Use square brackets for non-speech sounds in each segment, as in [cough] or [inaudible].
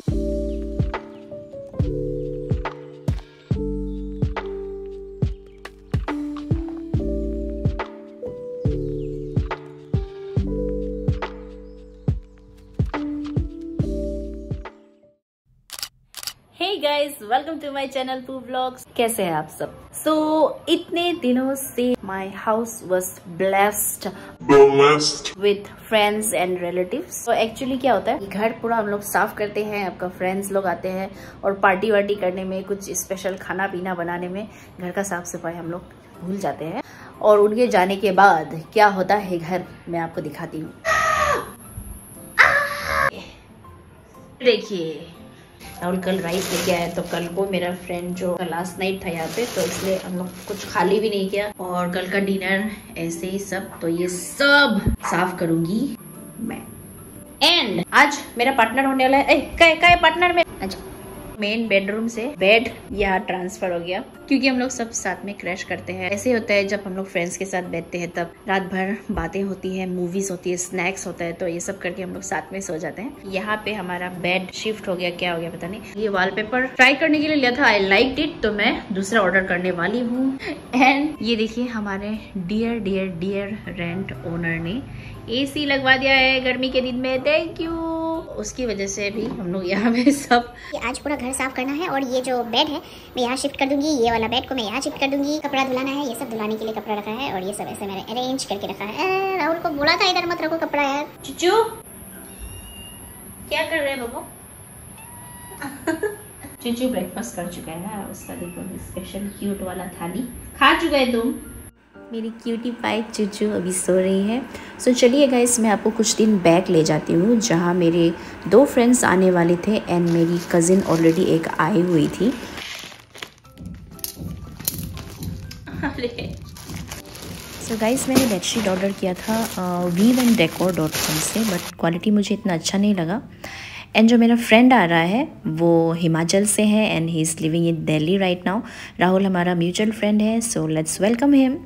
Hey welcome to my channel पू vlogs कैसे हैं आप सब? सो so, इतने दिनों से my house was blessed with friends and relatives तो एक्चुअली क्या होता है घर पूरा हम लोग साफ़ करते हैं आपका फ्रेंड्स लोग आते हैं और पार्टी वार्टी करने में कुछ स्पेशल खाना पीना बनाने में घर का साफ़ सफ़ाई हम लोग भूल जाते हैं। और उनके जाने के बाद क्या होता है घर? मैं आपको दिखाती हूँ। देखिए राहुल कल राइस लेके आया तो कल को मेरा फ्रेंड जो लास्ट नाइट था यहाँ पे तो इसलिए हम लोग कुछ खाली भी नहीं किया। और कल का डिनर ऐसे ही सब तो ये सब साफ़ करूँगी मैं। एंड आज मेरा पार्टनर होने वाला है। पार्टनर में? अच्छा मेन बेडरूम से बेड यहाँ ट्रांसफ़र हो गया। क्योंकि हम लोग सब साथ में क्रैश करते हैं। ऐसे होता है जब हम लोग फ्रेंड्स के साथ बैठते हैं, तब रात भर बातें होती है मूवीज़ होती है स्नैक्स होता है तो ये सब करके हम लोग साथ में सो जाते हैं। यहाँ पे हमारा बेड शिफ्ट हो गया, क्या हो गया पता नहीं। ये वॉलपेपर ट्राई करने के लिए लिया था आई लाइक इट तो मैं दूसरा ऑर्डर करने वाली हूँ। एंड ये देखिए हमारे dear dear dear rent owner ने एसी लगवा दिया है गर्मी के दिन में। थैंक यू उसकी वजह से भी हम लोग यहाँ पे सब आज पूरा घर साफ़ करना है और ये जो बेड है, मैं यहाँ शिफ्ट कर दूँगी। ये वाला बेड को मैं यहाँ शिफ्ट कर दूँगी। कपड़ा धुलाना है ये सब धुलाने के लिए कपड़ा रखा है और ये सब ऐसे मैंने अरेंज करके रखा है। राहुल को बोला था इधर मत रखो कपड़ा यार। चुचू क्या कर रहे हैं बाबू? [laughs] चुचू ब्रेकफास्ट कर चुका है उसका देखो स्पेशल क्यूट वाला थाली। खा चुका है तुम? मेरी क्यूटी पाई चुचू अभी सो रही है। सो so, चलिए गाइस मैं आपको कुछ दिन बैक ले जाती हूँ जहाँ मेरे दो फ्रेंड्स आने वाले थे एंड मेरी कज़िन ऑलरेडी एक आई हुई थी। सो so गाइस मैंने बेडशीट ऑर्डर किया था weave and decor dot com से बट क्वालिटी मुझे इतना अच्छा नहीं लगा। एंड जो मेरा फ्रेंड आ रहा है वो हिमाचल से है and he is living in Delhi right now Rahul हमारा म्यूचुअल फ्रेंड है so let's welcome him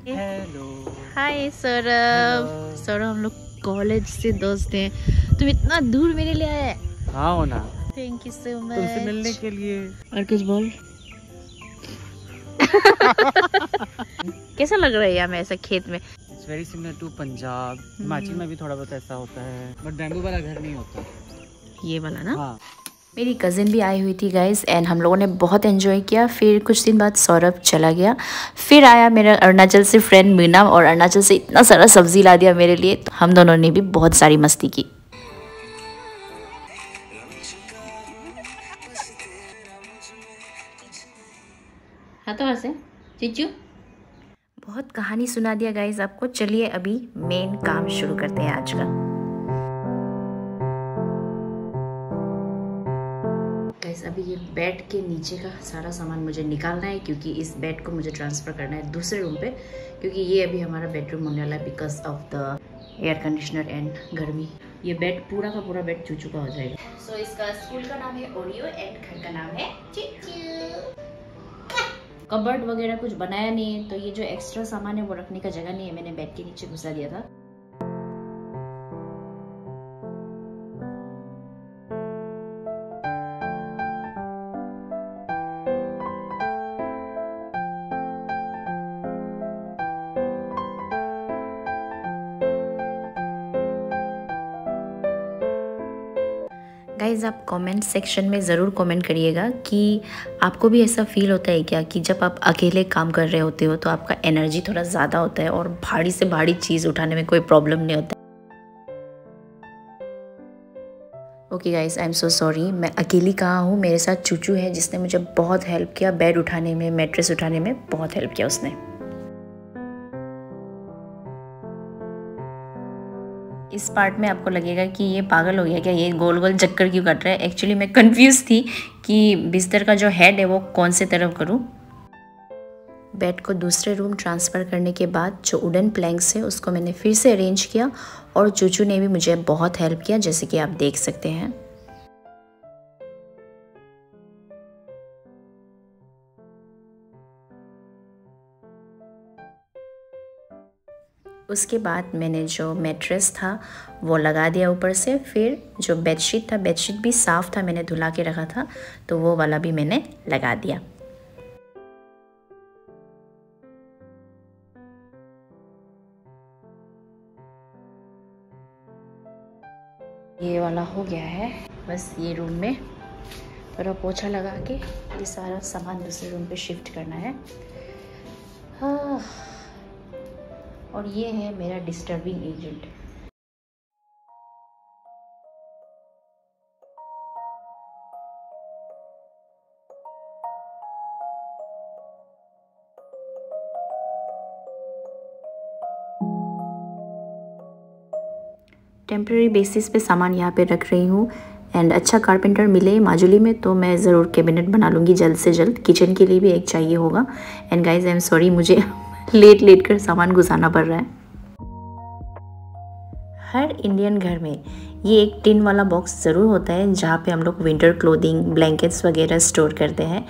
hi Saurabh Saurabh हम लोग कॉलेज से दोस्त हैं। तुम इतना दूर मेरे लिए आए हाँ। ना थैंक यू सो मच मिलने के लिए। और कुछ बोल। [laughs] कैसा लग रहा है यहाँ में ऐसा खेत में? It's very similar to Punjab Himachal में भी थोड़ा बहुत ऐसा होता है बट बैम्बू वाला घर नहीं होता। ये वाला ना? हाँ। मेरी कज़िन भी आई हुई थी गाइस एंड हम लोगों ने बहुत एंजॉय किया। फिर कुछ दिन बाद सौरभ चला गया। फिर आया मेरा अरुणाचल से फ्रेंड मीना और अरुणाचल से इतना सारा सब्ज़ी ला दिया मेरे लिए। तो हम दोनों ने भी बहुत सारी मस्ती की। हाँ तो हंसे चिचू? बहुत कहानी सुना दिया गाइस आपको। चलिए अभी मेन काम शुरू करते हैं आज का। गाइस अभी ये बेड के नीचे का सारा सामान मुझे निकालना है क्योंकि इस बेड को मुझे ट्रांसफ़र करना है दूसरे रूम पे क्योंकि ये अभी हमारा बेडरूम होने वाला है because of the air conditioner and गर्मी। ये बेड पूरा का पूरा बेड चू चुका हो जाएगा। सो so, इसका स्कूल का नाम है ओरियो एंड घर का नाम है कबर्ड वगैरह कुछ बनाया नहीं है तो ये जो एक्स्ट्रा सामान है वो रखने का जगह नहीं है, मैंने बेड के नीचे घुसा दिया था। गाइज़ आप कमेंट सेक्शन में ज़रूर कमेंट करिएगा कि आपको भी ऐसा फील होता है क्या कि जब आप अकेले काम कर रहे होते हो तो आपका एनर्जी थोड़ा ज़्यादा होता है और भारी से भारी चीज़ उठाने में कोई प्रॉब्लम नहीं होता। Okay guys I am so sorry मैं अकेली कहाँ हूँ? मेरे साथ चूचू है जिसने मुझे बहुत हेल्प किया बेड उठाने में मेट्रेस उठाने में बहुत हेल्प किया उसने। इस पार्ट में आपको लगेगा कि ये पागल हो गया क्या? ये गोल गोल चक्कर क्यों कट रहा है? एक्चुअली मैं कंफ्यूज थी कि बिस्तर का जो हेड है वो कौन से तरफ़ करूँ? बेड को दूसरे रूम ट्रांसफ़र करने के बाद जो उडन प्लैंक्स है, उसको मैंने फिर से अरेंज किया और चूचू ने भी मुझे बहुत हेल्प किया, जैसे कि आप देख सकते हैं। उसके बाद मैंने जो मैट्रेस था, वो लगा दिया ऊपर से। फिर जो बेडशीट था बेडशीट भी साफ़ था, मैंने धुला के रखा था तो वो वाला भी मैंने लगा दिया। ये वाला हो गया है, बस ये रूम में। थोड़ा पोछा लगा के ये सारा सामान दूसरे रूम पे शिफ्ट करना है। हाँ। और ये है मेरा डिस्टर्बिंग एजेंट टेम्प्रेरी बेसिस पे सामान यहाँ पे रख रही हूँ एंड अच्छा कारपेंटर मिले माजुली में तो मैं ज़रूर कैबिनेट बना लूँगी जल्द से जल्द किचन के लिए भी एक चाहिए होगा. And guys I am sorry मुझे लेट लेट कर सामान घुसाना पड़ रहा है। हर इंडियन घर में ये एक टिन वाला बॉक्स ज़रूर होता है जहाँ पे हम लोग विंटर क्लोथिंग ब्लैंकेट्स वगैरह स्टोर करते हैं।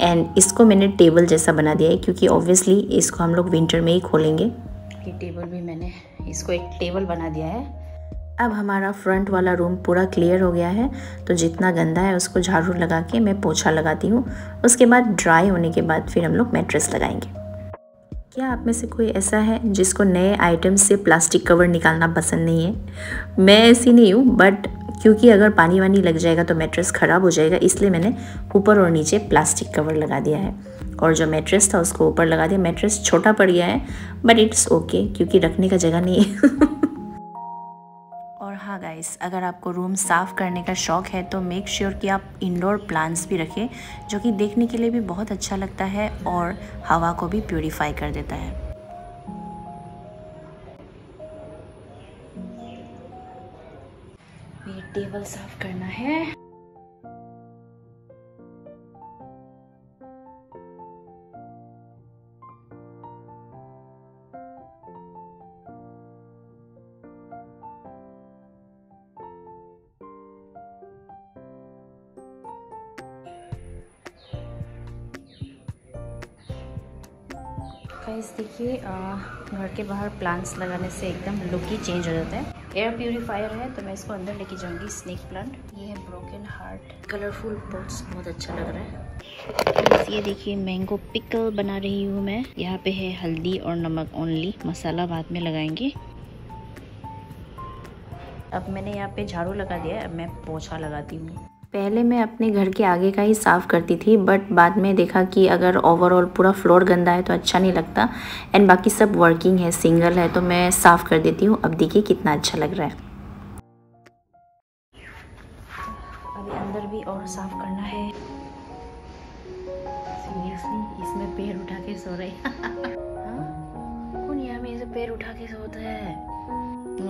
एंड इसको मैंने टेबल जैसा बना दिया है क्योंकि ऑब्वियसली इसको हम लोग विंटर में ही खोलेंगे। ये टेबल भी मैंने इसको एक टेबल बना दिया है। अब हमारा फ्रंट वाला रूम पूरा क्लियर हो गया है तो जितना गंदा है उसको झाड़ू लगा के मैं पोछा लगाती हूँ। उसके बाद ड्राई होने के बाद फिर हम लोग मैट्रेस लगाएँगे। क्या आप में से कोई ऐसा है जिसको नए आइटम से प्लास्टिक कवर निकालना पसंद नहीं है? मैं ऐसी नहीं हूँ बट क्योंकि अगर पानी वानी लग जाएगा तो मैट्रेस ख़राब हो जाएगा, इसलिए मैंने ऊपर और नीचे प्लास्टिक कवर लगा दिया है। और जो मैट्रेस था उसको ऊपर लगा दिया। मैट्रेस छोटा पड़ गया है बट इट्स ओके क्योंकि रखने का जगह नहीं है। [laughs] हाँ गाइस अगर आपको रूम साफ़ करने का शौक़ है तो मेक श्योर sure कि आप इंडोर प्लांट्स भी रखें, जो कि देखने के लिए भी बहुत अच्छा लगता है और हवा को भी प्योरीफाई कर देता है। टेबल साफ़ करना है। गाइस, देखिए घर के बाहर प्लांट्स लगाने से एकदम लुक ही चेंज हो जाता है। एयर प्यूरीफायर है तो मैं इसको अंदर लेके जाऊँगी स्नेक प्लांट ये है ब्रोकन हार्ट कलरफुल पॉट्स बहुत अच्छा लग रहा है। ये देखिए मैंगो पिकल बना रही हूँ मैं। यहाँ पे है हल्दी और नमक ओनली मसाला बाद में लगाएँगे। अब मैंने यहाँ पे झाड़ू लगा दिया है, अब मैं पोछा लगाती हूँ। पहले मैं अपने घर के आगे का ही साफ़ करती थी बट बाद में देखा कि अगर ओवरऑल पूरा फ्लोर गंदा है तो अच्छा नहीं लगता एंड बाकी सब वर्किंग है सिंगल है तो मैं साफ़ कर देती हूँ। अब देखिए कितना अच्छा लग रहा है। अभी अंदर भी और साफ़ करना है। सीरियसली इसमें पैर उठा के सो रहे हाँ? कौन यहाँ में इसे पैर उठा के सोता है?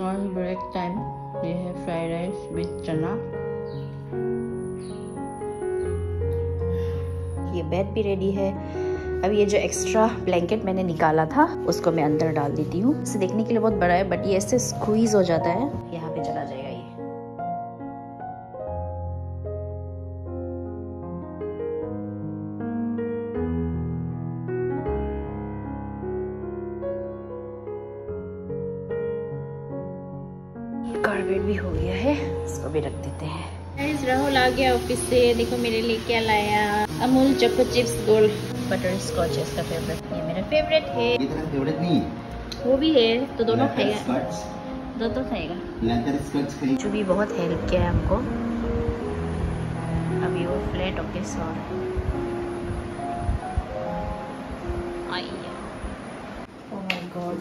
और ब्रेक टाइम ये है फ्राइड राइस विथ चना ये बेड भी रेडी है। अब ये जो एक्स्ट्रा ब्लैंकेट मैंने निकाला था, उसको मैं अंदर डाल देती हूँ। इसे देखने के लिए बहुत बड़ा है बट ये ऐसे स्क्वीज हो जाता है। यहाँ पे चला जाएगा ये। कारपेट भी हो गया है, इसको भी रख देते हैं। राहुल आ गया ऑफ़िस से देखो, मेरे लिए क्या लाया। Amul choco chips gold butterscotch है इसका फेवरेट ये मेरा फेवरेट है। ये तेरा फेवरेट नहीं है? वो भी है तो दोनों खाएगा। skirts. दोनों खाएगा। लेदर स्कर्ट्स खरीद जो भी बहुत हेल्प किया है हमको। अभी वो फ्लैट होके सो रहा है। माय गॉड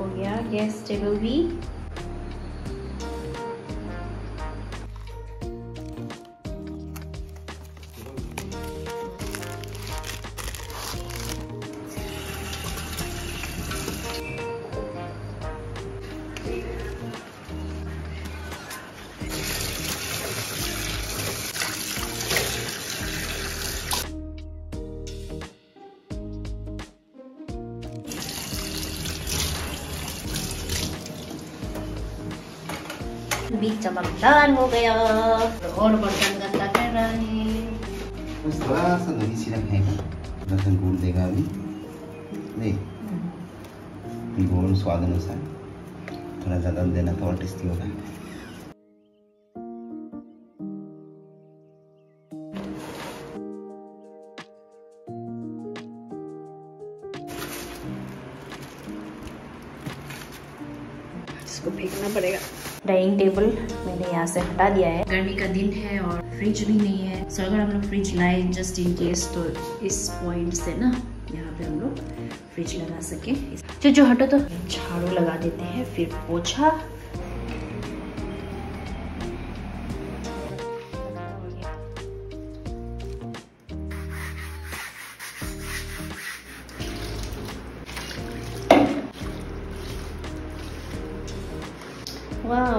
हो गया गैस टेबल भी चमकदार हो गया। और बर्तन गंदा कर रहा है? बस थोड़ा सा दही सीरा खाएगा देगा अभी। नहीं गोल स्वाद अनुसार। थोड़ा ज़्यादा देना तो और टेस्टी होगा। इसको फेंकना पड़ेगा। डाइनिंग टेबल मैंने यहाँ से हटा दिया है। गर्मी का दिन है और फ्रिज भी नहीं है। सो अगर हम लोग फ्रिज लाए जस्ट इन केस तो इस पॉइंट से ना यहाँ पे हम लोग फ्रिज लगा सके। जो जो हटो तो झाड़ू लगा देते हैं फिर पोछा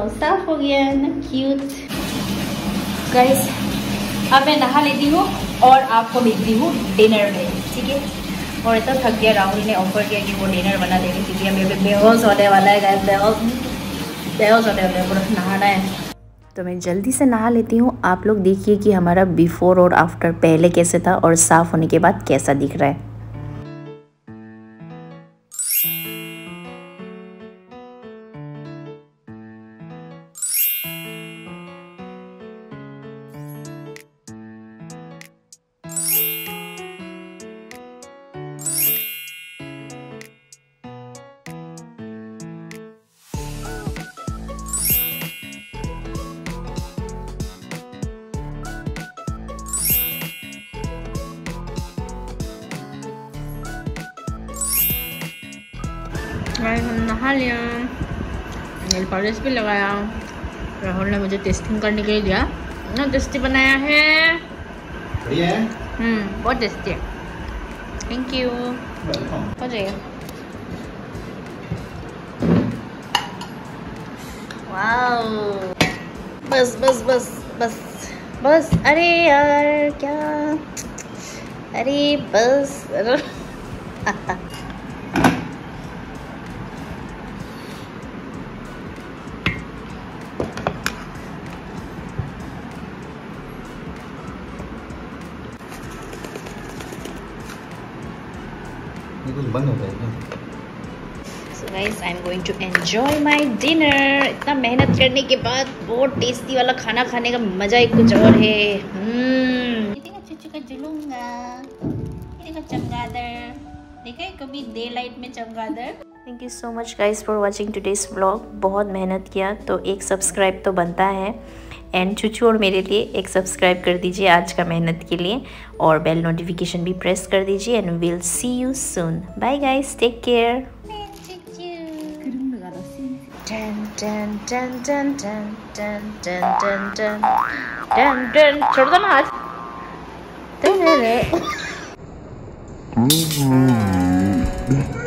साफ़ हो गया है ना? क्यूट गाइस अब मैं नहा लेती हूँ और आपको मिलती हूँ डिनर में, ठीक है? और इतना थक गया, राहुल ने ऑफ़र किया कि वो डिनर बना देंगे, क्योंकि हमें अभी बेहोश होने वाला है गाइस बेहोश। बेहोश होने वाला है, पूरा नहाना है। तो मैं जल्दी से नहा लेती हूँ। आप लोग देखिए कि हमारा बिफोर और आफ्टर पहले कैसे था और साफ़ होने के बाद कैसा दिख रहा है। गाइस हम नहा लिया नेल पॉलिश भी लगाया। राहुल ने मुझे टेस्टिंग करने के लिए दिया। ना टेस्टी बनाया है। हम्म बहुत टेस्टी है। थैंक यू हो जाएगा। वाओ बस बस बस बस बस। अरे यार क्या? अरे बस। [laughs] ये कुछ बंद I'm going to enjoy my dinner. इतना मेहनत करने के बाद बहुत टेस्टी वाला खाना खाने का मज़ा ही कुछ और है। हम्म। चमगादड़। देखा है कभी डे लाइट में चमगादड़? Thank you so much guys for watching today's vlog बहुत मेहनत किया तो एक सब्सक्राइब तो बनता है। एंड चुचू और मेरे लिए एक सब्सक्राइब कर दीजिए आज का मेहनत के लिए। और बेल नोटिफिकेशन भी प्रेस कर दीजिए and will see you soon bye guys take care छोड़ दो ना आज [laughs]